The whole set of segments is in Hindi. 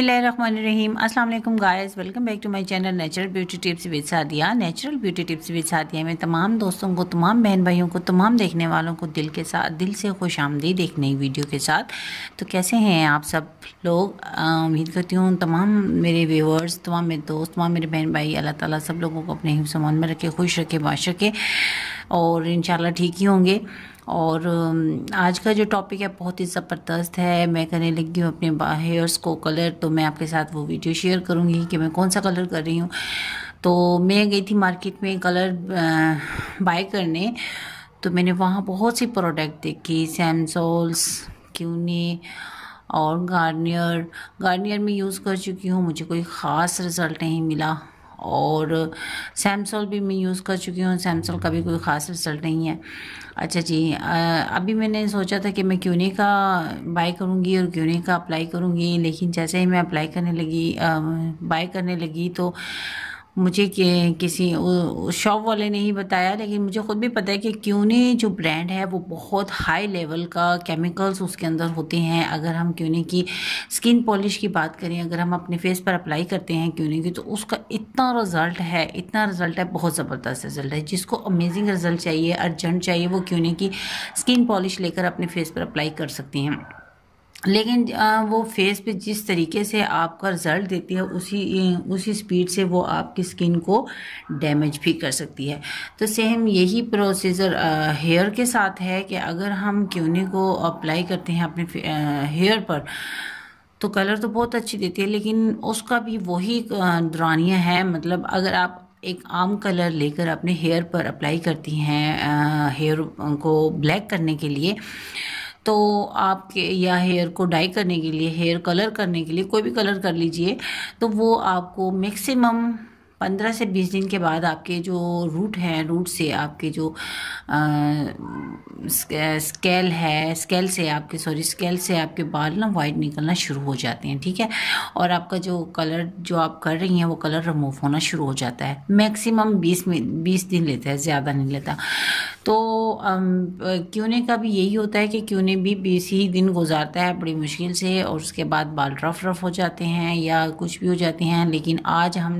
अस्सलाम वालेकुम guys, welcome back to my channel natural beauty tips with Sadia. Natural beauty tips with Sadia में तमाम दोस्तों को, तमाम बहन भाइयों को, तमाम देखने वालों को दिल के साथ, दिल से खुश आमदी नई वीडियो के साथ। तो कैसे हैं आप सब लोग? उम्मीद करती हूँ तमाम मेरे व्यूवर्स, तमाम मेरे दोस्त, तमाम मेरे बहन भाई अल्लाह ताला सब लोगों को अपने हिफ्स में रखे, खुश रखे, बाश रखे। और इन ठीक ही होंगे। और आज का जो टॉपिक है, बहुत ही ज़बरदस्त है। मैं करने लगी हूँ, अपने हेयर्स को कलर तो मैं आपके साथ वो वीडियो शेयर करूँगी कि मैं कौन सा कलर कर रही हूँ। तो मैं गई थी मार्केट में कलर बाय करने। तो मैंने वहाँ बहुत सी प्रोडक्ट देखी सैमसोल्स क्यूनी और गार्नियर गार्नियर में यूज़ कर चुकी हूँ, मुझे कोई ख़ास रिज़ल्ट नहीं मिला। और सैमसंग भी मैं यूज़ कर चुकी हूँ। सैमसंग का भी कोई ख़ास रिज़ल्ट नहीं है। अच्छा जी अभी मैंने सोचा था कि मैं क्यूने का बाय करूँगी और क्यूने का अप्लाई करूँगी, लेकिन जैसे ही मैं अप्लाई करने लगी बाय करने लगी तो मुझे कि, किसी शॉप वाले ने ही बताया लेकिन मुझे ख़ुद भी पता है कि क्यूने जो ब्रांड है वो बहुत हाई लेवल का केमिकल्स उसके अंदर होते हैं। अगर हम क्यूने की स्किन पॉलिश की बात करें अगर हम अपने फेस पर अप्लाई करते हैं क्यूने की तो उसका इतना रिज़ल्ट है इतना रिज़ल्ट है बहुत ज़बरदस्त रिज़ल्ट है। जिसको अमेजिंग रिज़ल्ट चाहिए अर्जेंट चाहिए वो क्यूने की स्किन पॉलिश लेकर अपने फेस पर अप्लाई कर सकती हैं। लेकिन वो फेस पे जिस तरीके से आपका रिज़ल्ट देती है, उसी उसी स्पीड से वो आपकी स्किन को डैमेज भी कर सकती है। तो सेम यही प्रोसीजर हेयर के साथ है कि अगर हम क्यूनी को अप्लाई करते हैं अपने हेयर पर तो कलर तो बहुत अच्छी देती है, लेकिन उसका भी वही दुरानिया है। मतलब अगर आप एक आम कलर लेकर अपने हेयर पर अप्लाई करती हैं हेयर को ब्लैक करने के लिए तो आपके या हेयर को डाई करने के लिए हेयर कलर करने के लिए कोई भी कलर कर लीजिए तो वो आपको मैक्सिमम पंद्रह से बीस दिन के बाद आपके जो रूट हैं रूट से आपके जो आ, स्केल है स्केल से आपके सॉरी स्केल से आपके बाल ना वाइट निकलना शुरू हो जाते हैं ठीक है? और आपका जो कलर जो आप कर रही हैं वो कलर रिमूव होना शुरू हो जाता है। मैक्सिमम बीस में बीस दिन लेता है ज़्यादा नहीं लेता। तो क्यूने का भी यही होता है कि क्यूने भी बीस ही दिन गुजारता है बड़ी मुश्किल से और उसके बाद बाल रफ रफ हो जाते हैं या कुछ भी हो जाते हैं। लेकिन आज हम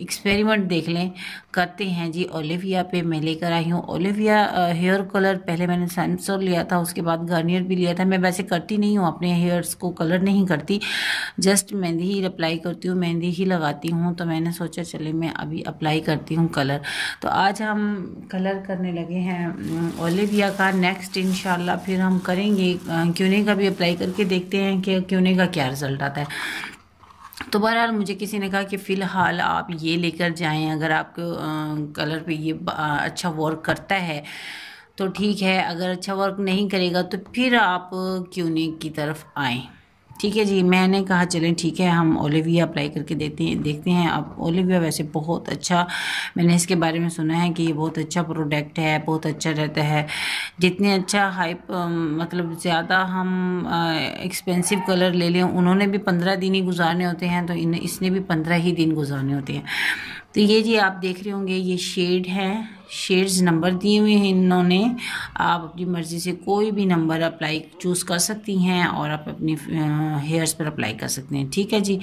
एक्सपेरिमेंट देख लें, करते हैं जी। ओलिविया पे मैं लेकर आई हूँ। ओलिविया हेयर कलर पहले मैंने सेंसर लिया था, उसके बाद गार्नियर भी लिया था। मैं वैसे करती नहीं हूँ, अपने हेयर्स को कलर नहीं करती। जस्ट मेहंदी ही अप्लाई करती हूँ, मेहंदी ही लगाती हूँ। तो मैंने सोचा, चले मैं अभी अप्लाई करती हूँ कलर तो आज हम कलर करने लगे हैं। ओलिविया का नेक्स्ट इन फिर हम करेंगे क्यूने का भी अप्लाई करके देखते हैं कि क्यूने का क्या रिज़ल्ट आता है। तो बहरहाल मुझे किसी ने कहा कि फ़िलहाल आप ये लेकर जाएँ, अगर आपको कलर पे ये अच्छा वर्क करता है तो ठीक है। अगर अच्छा वर्क नहीं करेगा तो फिर आप क्यूनिक की तरफ़ आएँ। ठीक है जी, मैंने कहा, चलें, ठीक है, हम ओलिविया अप्लाई करके देते हैं, देखते हैं। अब ओलिविया वैसे बहुत अच्छा मैंने इसके बारे में सुना है कि ये बहुत अच्छा प्रोडक्ट है, बहुत अच्छा रहता है। जितने अच्छा हाइप मतलब ज़्यादा हम एक्सपेंसिव कलर ले लें, उन्होंने भी पंद्रह दिन ही गुजारने होते हैं तो इन इसने भी पंद्रह ही दिन गुजारने होते हैं। तो ये जी आप देख रहे होंगे, ये शेड है। शेड्स नंबर दिए हुए हैं इन्होंने। आप अपनी मर्ज़ी से कोई भी नंबर अप्लाई चूज़ कर सकती हैं और आप अपनी हेयर्स पर अप्लाई कर सकते हैं। ठीक है जी?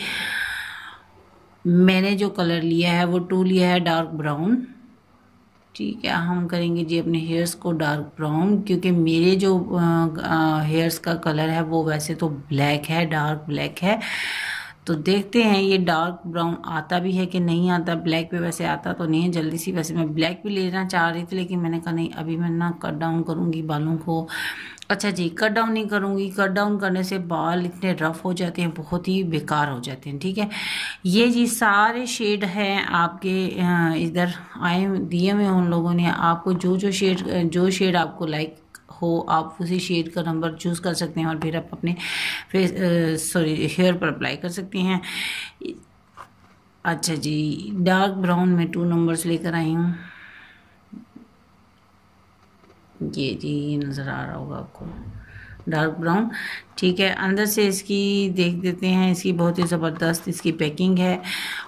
मैंने जो कलर लिया है, वो टू लिया है डार्क ब्राउन ठीक है, हम करेंगे जी अपने हेयर्स को डार्क ब्राउन क्योंकि मेरे जो हेयर्स का कलर है, वो वैसे तो ब्लैक है डार्क ब्लैक है। तो देखते हैं ये डार्क ब्राउन आता भी है कि नहीं आता ब्लैक पे वैसे आता तो नहीं है, जल्दी सी वैसे मैं ब्लैक भी लेना चाह रही थी, लेकिन मैंने कहा, नहीं, अभी मैं ना कट डाउन करूँगी बालों को। अच्छा जी कट डाउन नहीं करूँगी। कट डाउन करने से बाल इतने रफ हो जाते हैं, बहुत ही बेकार हो जाते हैं, ठीक है? ये जी सारे शेड हैं आपके इधर आए, दिए हुए उन लोगों ने। आपको जो जो शेड जो शेड आपको लाइक हो आप उसी शेड का नंबर चूज़ कर सकते हैं और फिर आप अपने फेस सॉरी हेयर पर अप्लाई कर सकते हैं। अच्छा जी डार्क ब्राउन में टू नंबर्स लेकर आई हूँ। ये जी, ये नज़र आ रहा होगा आपको। डार्क ब्राउन ठीक है, अंदर से इसकी देख देते हैं, इसकी बहुत ही ज़बरदस्त इसकी पैकिंग है।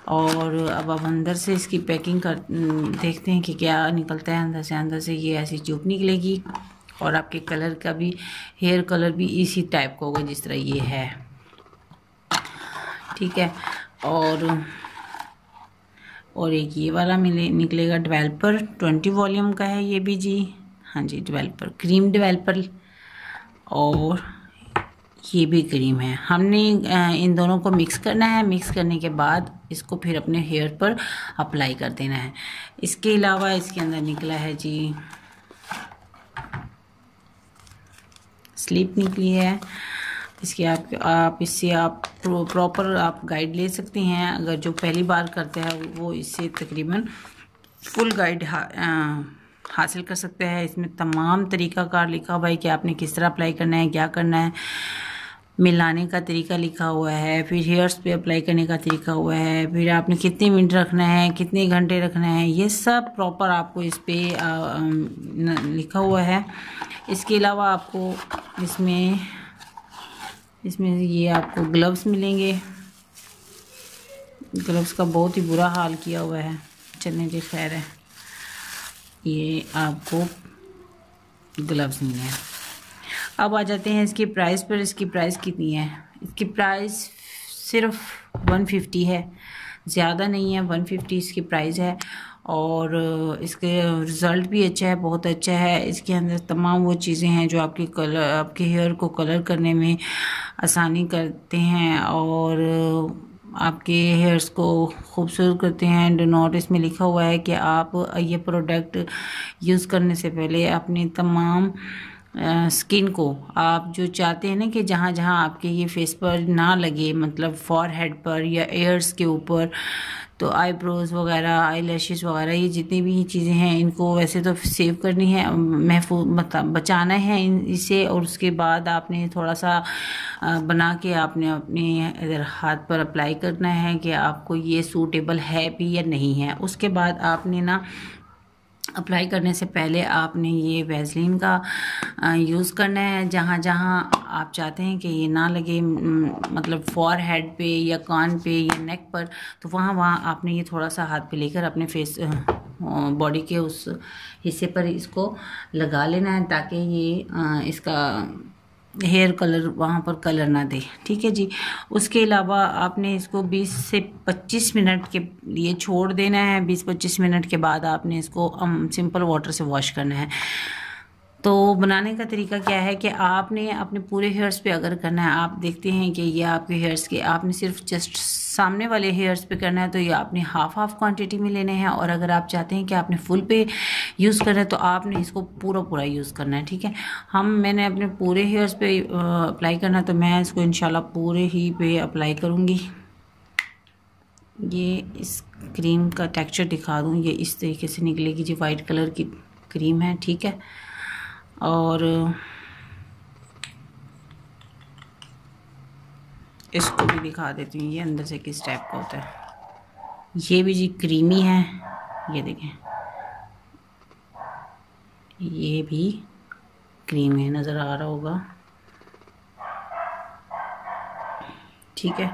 और अब अब अंदर से इसकी पैकिंग कर देखते हैं कि क्या निकलता है अंदर से अंदर से ये ऐसी चुप निकलेगी। और आपके कलर का भी, हेयर कलर भी इसी टाइप का होगा जिस तरह ये है। ठीक है? और और एक ये वाला मिले, निकलेगा डेवलपर ट्वेंटी वॉल्यूम का है ये भी जी। हाँ जी डेवलपर क्रीम डेवलपर और ये भी क्रीम है। हमने इन दोनों को मिक्स करना है। मिक्स करने के बाद इसको फिर अपने हेयर पर अप्लाई कर देना है। इसके अलावा इसके अंदर निकला है जी स्लीप निकली है। इसके आप आप इससे आप प्रॉपर आप गाइड ले सकते हैं। अगर जो पहली बार करते हैं, वो इससे तकरीबन फुल गाइड हासिल कर सकते हैं। इसमें तमाम तरीक़ाकार लिखा हुआ है कि आपने किस तरह अप्लाई करना है, क्या करना है। मिलाने का तरीका लिखा हुआ है, फिर हेयर्स पे अप्लाई करने का तरीका हुआ है, फिर आपने कितने मिनट रखना है, कितने घंटे रखना है, ये सब प्रॉपर आपको इस पर लिखा हुआ है। इसके अलावा आपको इसमें इसमें ये आपको ग्लव्स मिलेंगे। ग्लव्स का बहुत ही बुरा हाल किया हुआ है, चलने जी खैर है। ये आपको ग्लव्स मिले अब आ जाते हैं इसकी प्राइस पर। इसकी प्राइस कितनी है? इसकी प्राइस सिर्फ़ वन फिफ्टी है। ज़्यादा नहीं है वन फिफ्टी इसकी प्राइस है। और इसके रिज़ल्ट भी अच्छा है, बहुत अच्छा है। इसके अंदर तमाम वो चीज़ें हैं जो आपके कलर आपके हेयर को कलर करने में आसानी करते हैं और आपके हेयर्स को खूबसूरत करते हैं। एंड नोट इसमें लिखा हुआ है कि आप ये प्रोडक्ट यूज़ करने से पहले अपने तमाम स्किन को। आप जो चाहते हैं ना कि जहाँ जहाँ आपके ये फेस पर ना लगे मतलब फॉर हेड पर या एयर्स के ऊपर तो आईब्रोज वगैरह आई लैशेज वगैरह, ये जितनी भी चीज़ें हैं, इनको वैसे तो सेव करनी है महफूज बचाना है इन, इसे और उसके बाद आपने थोड़ा सा बना के आपने अपने इधर हाथ पर अप्लाई करना है कि आपको ये सूटेबल है भी या नहीं है। उसके बाद आपने ना अप्लाई करने से पहले आपने ये वैसलीन का यूज़ करना है, जहाँ जहाँ आप चाहते हैं कि ये ना लगे मतलब फॉर हेड पे या कान पे या नेक पर तो वहाँ वहाँ आपने ये थोड़ा सा हाथ पे लेकर अपने फेस बॉडी के उस हिस्से पर इसको लगा लेना है, ताकि ये इसका हेयर कलर वहाँ पर कलर ना दे। ठीक है जी? उसके अलावा आपने इसको 20 से 25 मिनट के लिए छोड़ देना है। 20-25 मिनट के बाद आपने इसको सिंपल वाटर से वॉश करना है। तो बनाने का तरीका क्या है कि आपने अपने पूरे हेयर्स पे अगर करना है, आप देखते हैं कि ये आपके हेयर्स के, आपने सिर्फ़ जस्ट सामने वाले हेयर्स पे करना है तो ये आपने हाफ़ हाफ़ क्वांटिटी में लेने हैं और अगर आप चाहते हैं कि आपने फुल पे यूज़ करना है तो आपने इसको पूरा पूरा यूज़ करना है, ठीक है? हम, मैंने अपने पूरे हेयर्स पे अप्लाई करना है तो मैं इसको इन पूरे ही पे अप्लाई करूँगी। ये इस क्रीम का टेक्स्चर दिखा दूँ, ये इस तरीके से निकलेगी जी वाइट कलर की क्रीम है, ठीक है? और इसको भी दिखा देती हूँ, ये अंदर से किस टाइप का होता है। ये भी जी क्रीमी है, ये देखें। ये भी क्रीम है नज़र आ रहा होगा। ठीक है,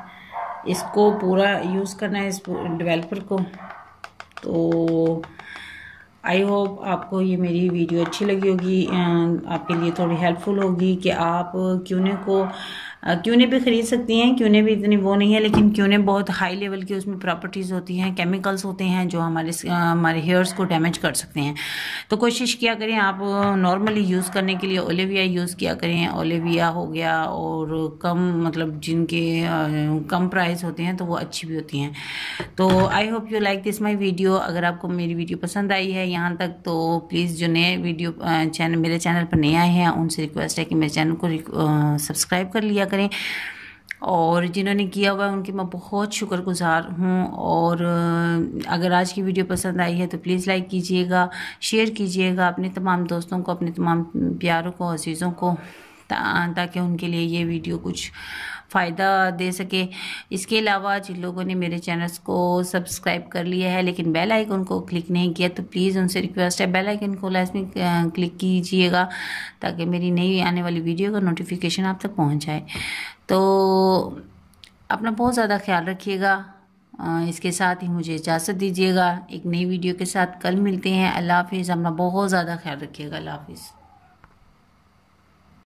इसको पूरा यूज़ करना है इस डेवलपर को तो आई होप आपको ये मेरी वीडियो अच्छी लगी होगी आपके लिए थोड़ी हेल्पफुल होगी कि आप क्यों को क्यूने भी ख़रीद सकती हैं क्यूने भी इतनी वो नहीं है, लेकिन क्यूने बहुत हाई लेवल की उसमें प्रॉपर्टीज़ होती हैं केमिकल्स होते हैं जो हमारे हमारे हेयर्स को डैमेज कर सकते हैं। तो कोशिश किया करें आप नॉर्मली यूज़ करने के लिए ओलेविया यूज़ किया करें। ओलेविया हो गया और कम मतलब जिनके कम प्राइस होते हैं तो वो अच्छी भी होती हैं। तो I hope you like this my video अगर आपको मेरी वीडियो पसंद आई है यहाँ तक तो प्लीज़ जो नए वीडियो चैनल मेरे चैनल पर नए आए हैं, उनसे रिक्वेस्ट है कि मेरे चैनल को सब्सक्राइब कर लिया करें। और जिन्होंने किया हुआ है, उनकी मैं बहुत शुक्रगुजार हूँ। और अगर आज की वीडियो पसंद आई है तो प्लीज़ लाइक कीजिएगा, शेयर कीजिएगा अपने तमाम दोस्तों को, अपने तमाम प्यारों को, अजीज़ों को ताकि उनके लिए ये वीडियो कुछ फ़ायदा दे सके। इसके अलावा जिन लोगों ने मेरे चैनल्स को सब्सक्राइब कर लिया है, लेकिन बेल आइकन को क्लिक नहीं किया तो प्लीज़ उनसे रिक्वेस्ट है, बेल आइकन को लाजमी क्लिक कीजिएगा, ताकि मेरी नई आने वाली वीडियो का नोटिफिकेशन आप तक पहुँच जाए। तो अपना बहुत ज़्यादा ख्याल रखिएगा इसके साथ ही मुझे इजाज़त दीजिएगा। एक नई वीडियो के साथ कल मिलते हैं। अल्लाह हाफिज़, अपना बहुत ज़्यादा ख्याल रखिएगा। अल्लाह हाफिज़।